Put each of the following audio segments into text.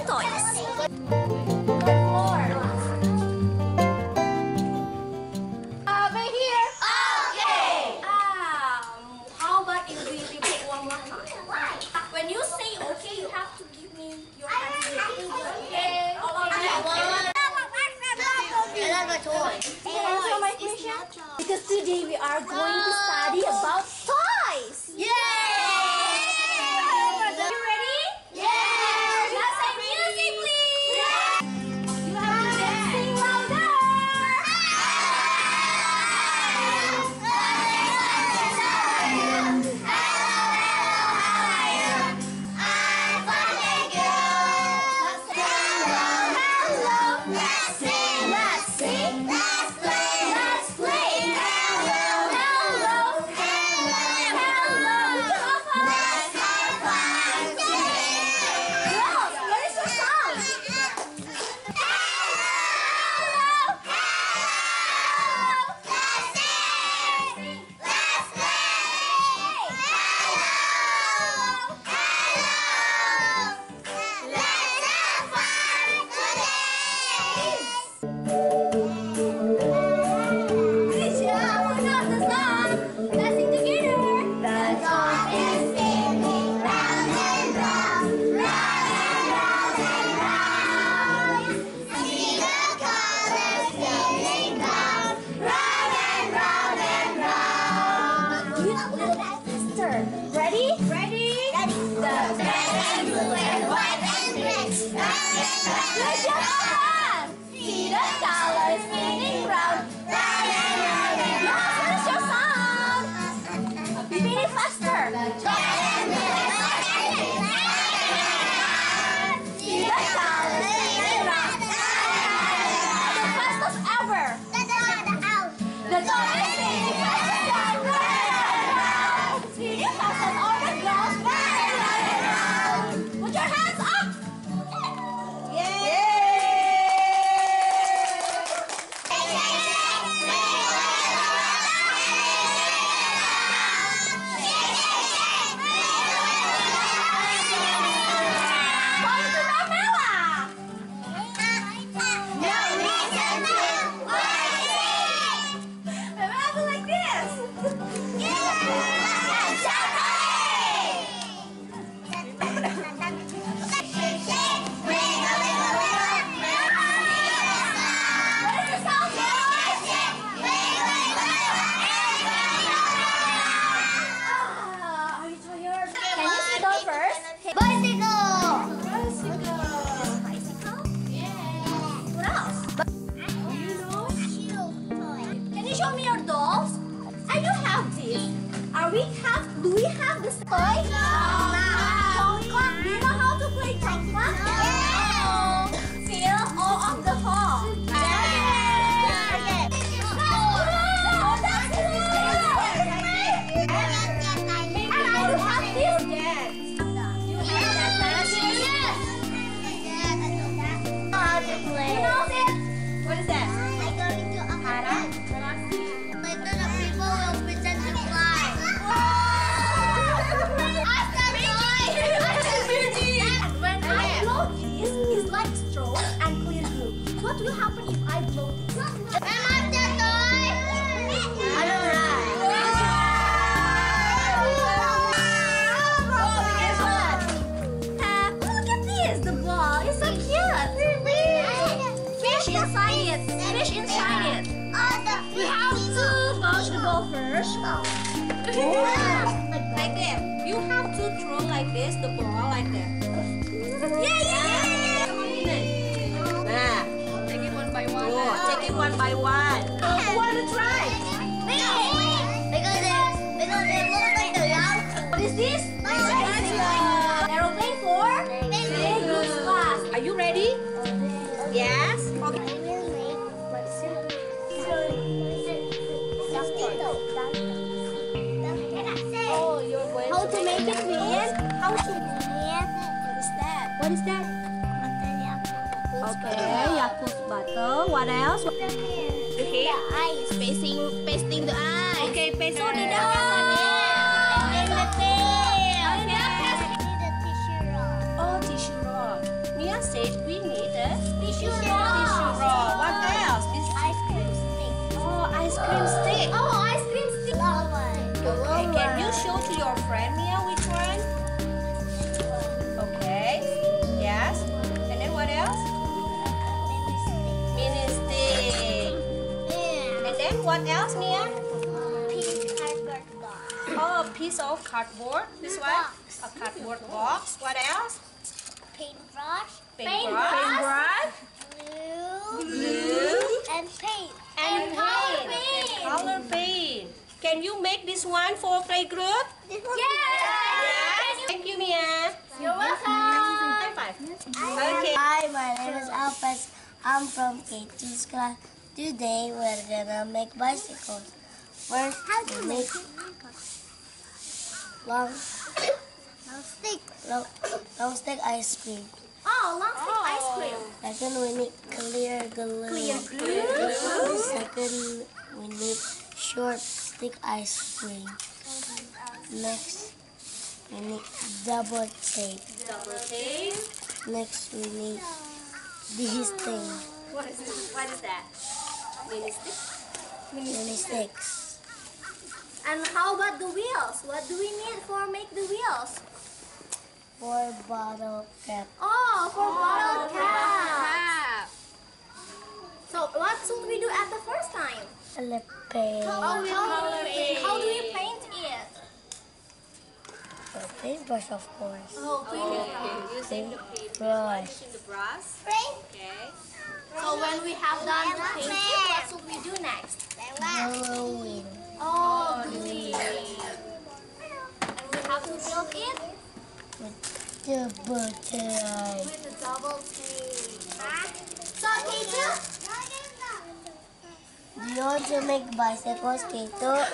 Antônio. Are we have? Do we have the sky? 哦 The eyes. Pasting, pasting the eyes. Okay, paste. So the the tail. Okay. Need a tissue roll. Oh, tissue roll. Mia said we need a tissue roll. Tissue roll. What else? This ice cream stick. Oh, ice cream stick. Oh, ice cream stick. Okay, can you show to your friend? What else, Mia? Pink cardboard box. Oh, a piece of cardboard. This one? A cardboard box. What else? Paintbrush. Paintbrush. Glue. Glue. And paint. And color paint. paint. And color paint. Can you make this one for playgroup? Yes. Thank you, Mia. You're welcome. High five. Okay. Hi, my name is Alphas. I'm from K2 class. Today we're gonna make bicycles. First, we make long, long stick, long, long stick ice cream. Oh, long stick ice oh. cream. Second, we need clear glue. Clear glue. Second, we need short stick ice cream. Next, we need double tape. Double tape. Next, we need these things, What is what is that? Mini stick. mini sticks. And how about the wheels? What do we need for make the wheels? For bottle cap. Oh, for oh, bottle cap. So what should we do at the first time? Lip paint. Oh, we color paint. How do we paint it? A paintbrush, of course. Oh, Okay, using the Brush. using the brush. Paint. Okay. So when we have done the painting, what should we do next? Halloween. Oh, gluing. And we have to build it With Double tape. with the double tape. So, Keiju? Do you want to make bicycles, Kato?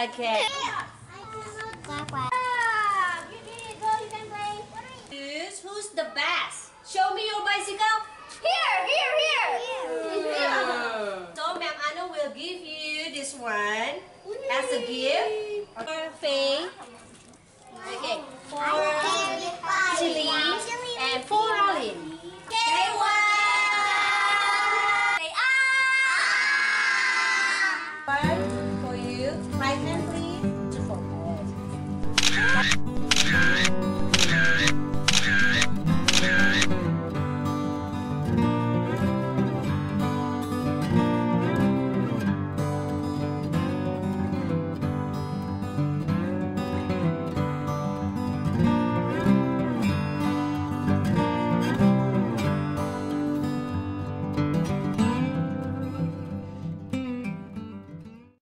You. Okay. You did it. Can play. Who's, who's the best? Show me your bicycle. Here, here, here. So Ma'am Anna will give you this one as a gift. Face